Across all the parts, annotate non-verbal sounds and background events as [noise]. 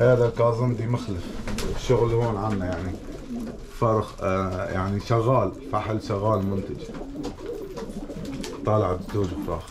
هذا كاظم دي مخلف. الشغل هون عنا يعني. فرخ آه يعني شغال فحل شغال منتج. طالع بزوج فراخ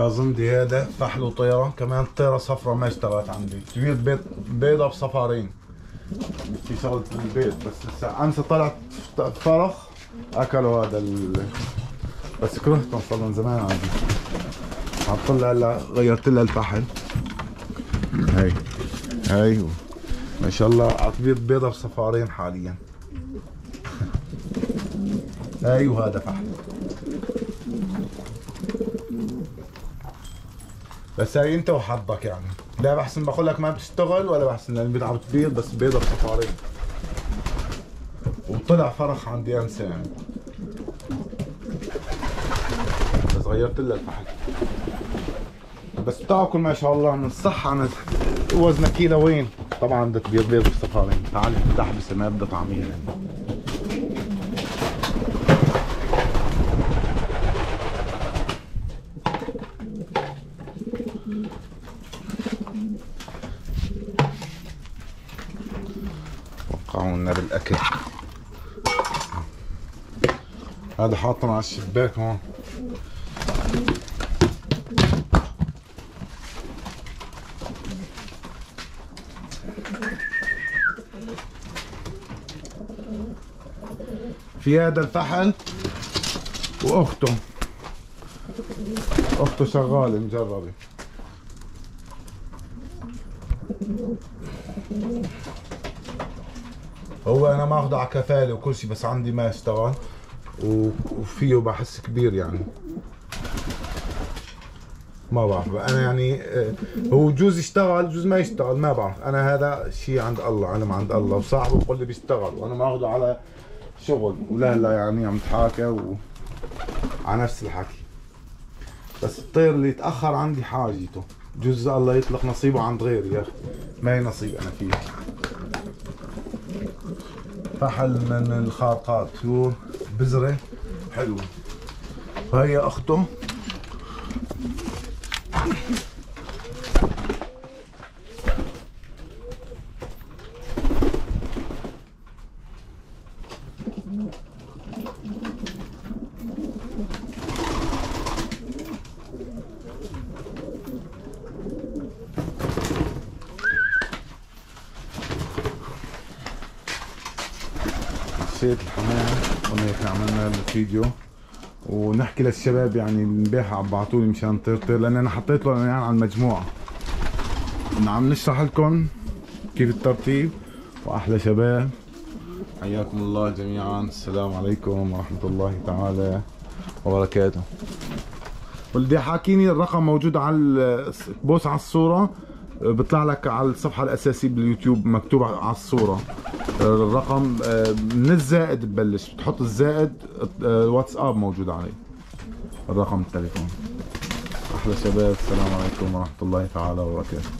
كاظم هذا فحل وطيرة. كمان طيرة صفرة ما اشتغلت عندي. تبيض بيض بيضة بصفارين. في شغلة البيض بس لسه أمس طلعت فرخ أكلوا هذا ال... بس كرهتهم صار من زمان عندي. حط لها هلا غيرت لها الفحل. هي هي ما شاء الله عطبيض بيضة بصفارين حاليا. [laughs] هي وهذا فحل. بس هي انت وحظك يعني. لا بحسن بقول لك ما بتشتغل ولا بحسن لأن البيض عم تبيض بس بيضة بصفارين وطلع فرخ عندي امس يعني بس غيرت لها الفحل. بس بتاكل ما شاء الله من الصحة أنا وزنها كيلوين. طبعا بدها تبيض بيض بصفارين تعالي تحبس ما بدها طعمية. يعني. وقعونا بالأكل. هذا حاطنا على الشباك هون. في هذا الفحل وأخته. أخته شغالة مجربة. هو أنا ماخذه على كفالة وكل شيء بس عندي ما اشتغل و- وفيه بحس كبير يعني. ما بعرف أنا يعني آه، هو جوز يشتغل جوز ما يشتغل ما بعرف. أنا هذا شيء عند الله علم عند الله. وصاحبه بقول لي بيشتغل وأنا ماخذه على شغل. ولا لا يعني عم تحاكى و... على نفس الحكي. بس الطير اللي يتأخر عندي حاجته. جوز الله يطلق نصيبه عند غيري يا أخي. ما هي نصيب أنا فيه. فحل من الخارقات. شو؟ بزرة حلوة وهي أخته. نسيت الحمام قلنا هيك عملنا الفيديو. ونحكي للشباب يعني امبارح عم بعثوا لي مشان طير لأن أنا حطيت له يعني على المجموعة. عم نشرح لكم كيف الترتيب. وأحلى شباب. حياكم الله جميعا. السلام عليكم ورحمة الله تعالى وبركاته. واللي حاكيني الرقم موجود على بوس على الصورة بيطلع لك على الصفحة الأساسية باليوتيوب مكتوب على الصورة. الرقم آه، من الزائد ببلش بتحط الزائد آه، واتساب موجود عليه. الرقم التليفون. أحلى شباب السلام عليكم ورحمة الله تعالى وبركاته.